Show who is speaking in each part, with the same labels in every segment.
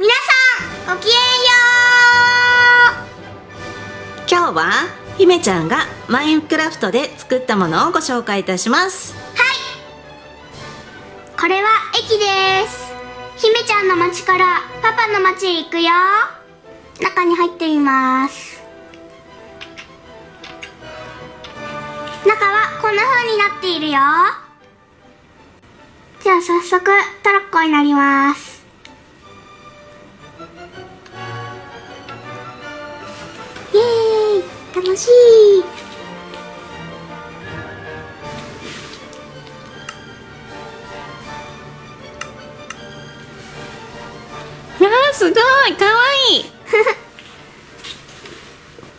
Speaker 1: 皆さんごきげんよう
Speaker 2: 今日は姫ちゃんがマインクラフトで作ったものをご紹介いたします。はい。
Speaker 1: これは駅です。姫ちゃんの町からパパの町へ行くよ。中に入ってみます。中はこんな風になっているよ。じゃあ早速トロッコになります。しい。
Speaker 2: あーすごい。かわいい。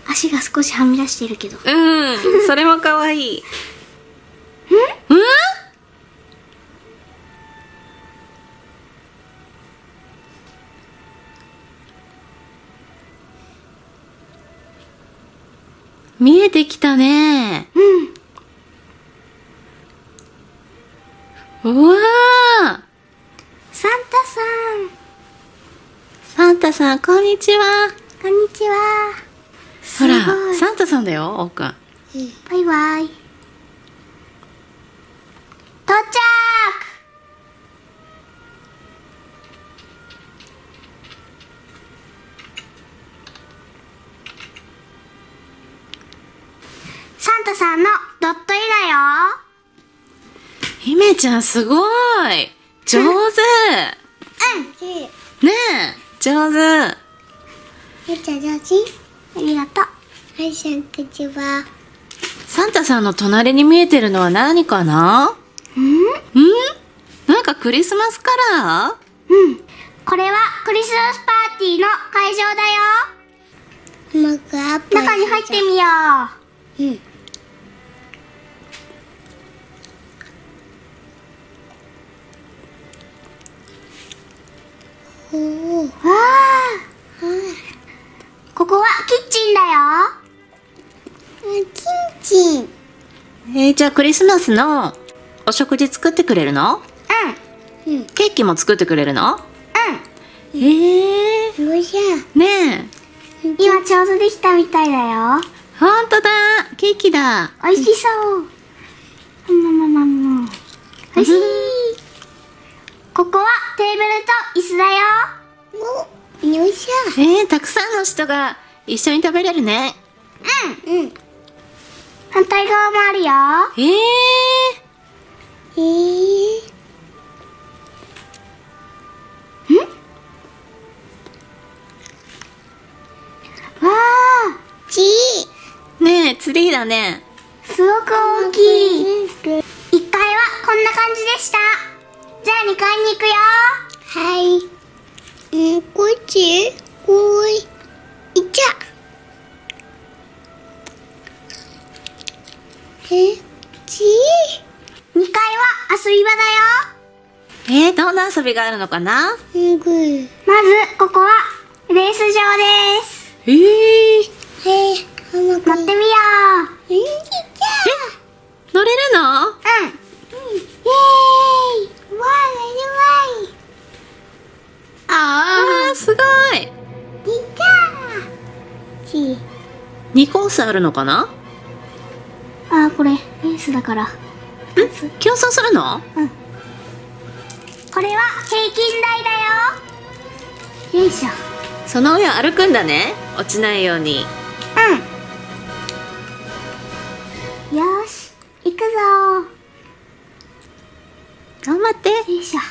Speaker 1: 足が少しはみ出してるけど。
Speaker 2: うん。それもかわいい見えてきたね。
Speaker 1: うん。
Speaker 2: うわー。
Speaker 1: サンタさん。
Speaker 2: サンタさんこんにちは。
Speaker 1: こんにちは。
Speaker 2: ほらサンタさんだよおうくん。
Speaker 1: バイバイ。到着サンタさんのドット絵だよ。
Speaker 2: 姫ちゃんすごい。上手。
Speaker 1: うん。
Speaker 2: ねえ上手。
Speaker 1: めっちゃ上手。ありがとう。はいさんこんにちは。
Speaker 2: サンタさんの隣に見えてるのは何かな？
Speaker 1: うん？
Speaker 2: ん？なんかクリスマスカラ
Speaker 1: うん。これはクリスマスパーティーの会場だよ。中に入ってみよう。うんわあ。ここはキッチンだよ。キッチン。
Speaker 2: ーえー、じゃあクリスマスのお食事作ってくれるの？
Speaker 1: うん。うん。
Speaker 2: ケーキも作ってくれるの？
Speaker 1: う
Speaker 2: えー、
Speaker 1: んおいし
Speaker 2: ねえ。
Speaker 1: い今ちょうどできたみたいだよ。
Speaker 2: ほんとだ。ケーキだ。
Speaker 1: おいしそう。うん。ままままおいしいここはテーブルと椅子だよ。およいしょ。
Speaker 2: えー、たくさんの人が一緒に食べれるね。
Speaker 1: うんうん。反対側もあるよ。
Speaker 2: えー、
Speaker 1: えー、ん？わあち
Speaker 2: ねえツリーだね。
Speaker 1: すごく大きい。1階はこんな感じでしたじゃあ2階に行くよ。はい。うんこっちおいいっちゃ。えち2階は遊び場だよ。
Speaker 2: えー、どんな遊びがあるのかな？
Speaker 1: まずここはレース場です。
Speaker 2: えー、
Speaker 1: へえ乗
Speaker 2: あるのかな
Speaker 1: あーこれレースだから。
Speaker 2: 競争するの？
Speaker 1: これは平均台だよ。よいしょ。
Speaker 2: その上を歩くんだね。落ちないように。
Speaker 1: うん。よーし行くぞ。
Speaker 2: 頑張って。
Speaker 1: ーよいしょ。は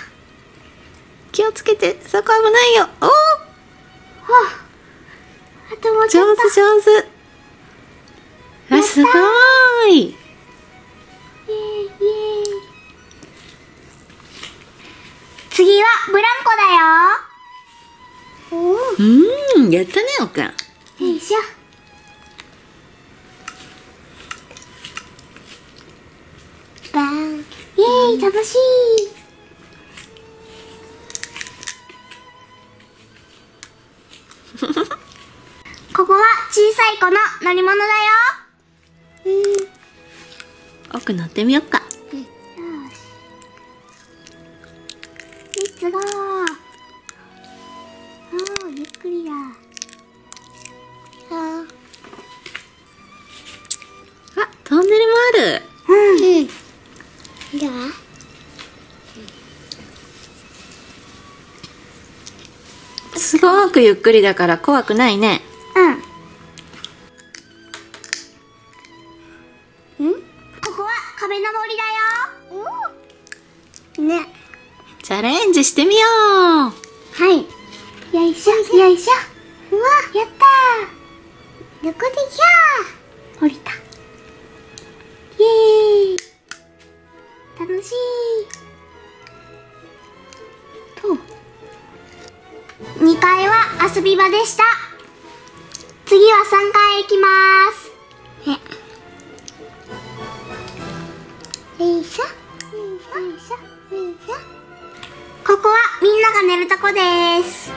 Speaker 2: 気をつけて。そこ危ないよ。おー。
Speaker 1: ああともうちょっと。
Speaker 2: 上手上手。あすごーい。
Speaker 1: 次はブランコだよ。お
Speaker 2: うーんやったねおくん。
Speaker 1: よいしょ。バーン。イエーイ楽しい。ここは小さい子の乗り物だようん。
Speaker 2: 奥乗ってみよっか。
Speaker 1: よし。レッツゴーゆっくりだ。あ
Speaker 2: あトンネルもある。
Speaker 1: うん。じゃあ。
Speaker 2: すごくゆっくりだから怖くないね
Speaker 1: うわやったー。どこでしょ降りた。イエーイ。楽しい。と2階は遊び場でした。次は3階行きます。え。よいしょ。よいしょ。よいしょ。よいしょここはみんなが寝るとこです。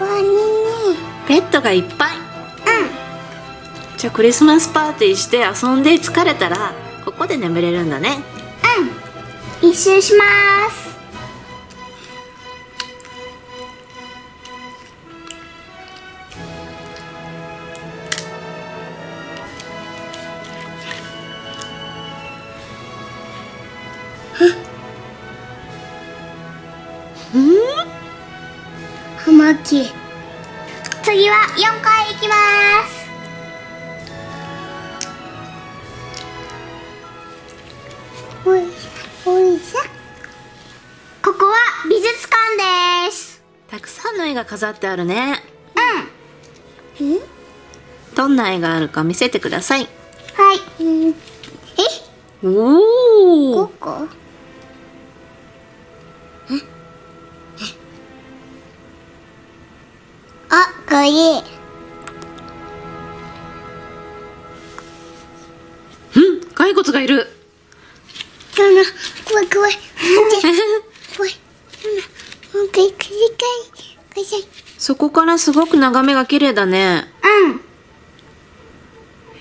Speaker 1: わあねね
Speaker 2: ペットがいっぱい。
Speaker 1: うん。
Speaker 2: じゃあクリスマスパーティーして遊んで疲れたらここで眠れるんだね。
Speaker 1: うん。一周します。はまき次は4階行きます。おいしょおいしょここは美術館です。
Speaker 2: たくさんの絵が飾ってあるね。
Speaker 1: うん。うん
Speaker 2: どんな絵があるか見せてください。
Speaker 1: はい。うんえ？
Speaker 2: おお
Speaker 1: こあ、これ
Speaker 2: うん骸骨がいる。
Speaker 1: 怖い怖い。怖い。もう一回繰り返し。
Speaker 2: そこからすごく眺めが綺麗だね。
Speaker 1: うん。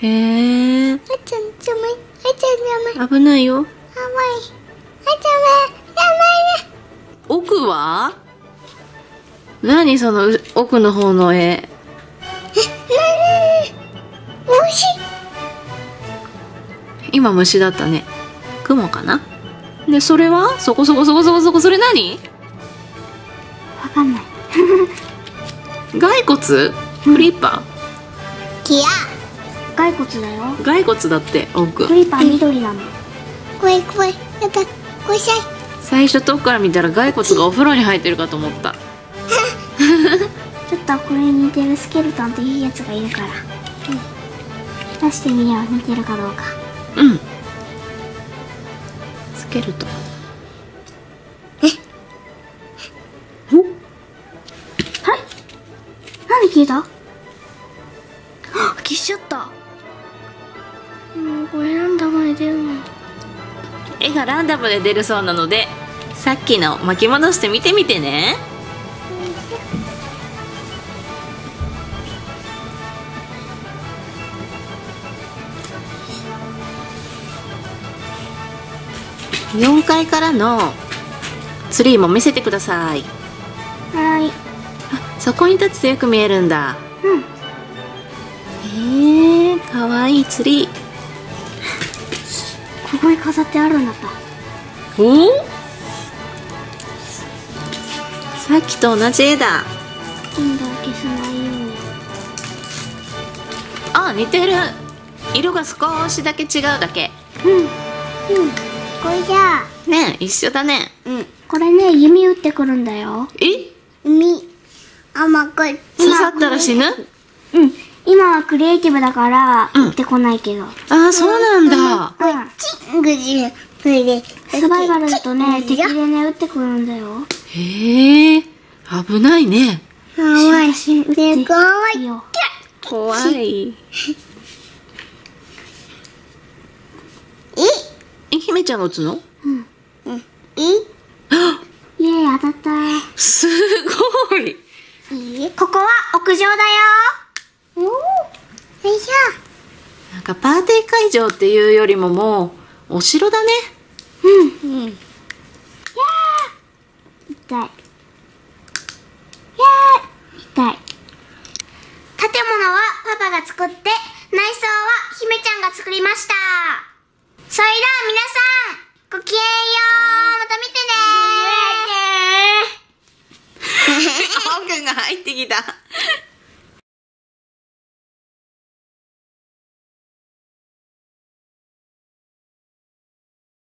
Speaker 2: へえ。
Speaker 1: あちゃんちょまい。あちゃんやまい。
Speaker 2: 危ないよ。
Speaker 1: 甘い。あちゃんまやばいね。
Speaker 2: 奥は？何そのう奥の方の絵？今虫だったね。雲かな？でそれは？そこそこそこそこそこそれ何？
Speaker 1: わかんない。
Speaker 2: 骸骨？クリッパ
Speaker 1: キヤ骸骨だよ。
Speaker 2: ー骸骨だって奥。
Speaker 1: クリッパー緑なの。怖い怖い。やだ怖い。
Speaker 2: 最初遠くから見たら骸骨がお風呂に入ってるかと思った
Speaker 1: とこれに似てるスケルトンっていうやつがいるから、出してみよう似てるかどうか。
Speaker 2: うん。スケルトン。お？
Speaker 1: はい何消えた？あ 消しちゃった。もうこれなんだまで出るの
Speaker 2: 絵がランダムで出るそうなのでさっきの巻き戻して見てみてね4階からのツリーも見せてください。
Speaker 1: はい。
Speaker 2: そこに立つとよく見えるんだ。
Speaker 1: うん。
Speaker 2: へえかわいいツリー。
Speaker 1: ここに飾ってあるんだった。
Speaker 2: おお？さっきと同じ絵だ。
Speaker 1: 今度は消さないように。
Speaker 2: あ似てる。色が少しだけ違うだけ。
Speaker 1: うんうんこれじゃあ。
Speaker 2: ねえ一緒だね。
Speaker 1: うん。これね弓打ってくるんだよ。
Speaker 2: え？
Speaker 1: 弓。あまこれ
Speaker 2: 刺さったら死ぬ？
Speaker 1: うん。今はクリエイティブだから
Speaker 2: うん。
Speaker 1: 打ってこないけど、
Speaker 2: ああそうなんだ。
Speaker 1: うん。
Speaker 3: チングジそれで
Speaker 1: サバイバルだとね敵でね打ってくるんだよ。
Speaker 2: へえ危ないね。
Speaker 3: かわい。い
Speaker 1: 写真打ってい。
Speaker 2: 怖い 姫ちゃんが打つの？
Speaker 3: い
Speaker 1: イエーイ当たった。
Speaker 2: すごい。
Speaker 3: いい？
Speaker 1: ここは屋上だよ。
Speaker 3: おおよいし
Speaker 2: なんかパーティー会場っていうよりももうお城だね。
Speaker 1: うん。
Speaker 3: ょうん。
Speaker 1: 痛いイエーイ痛いパパが作って、内装は姫ちゃん。が作りました。それでは皆さん、ごきげんよう。また見てね
Speaker 2: 青くんが入ってきた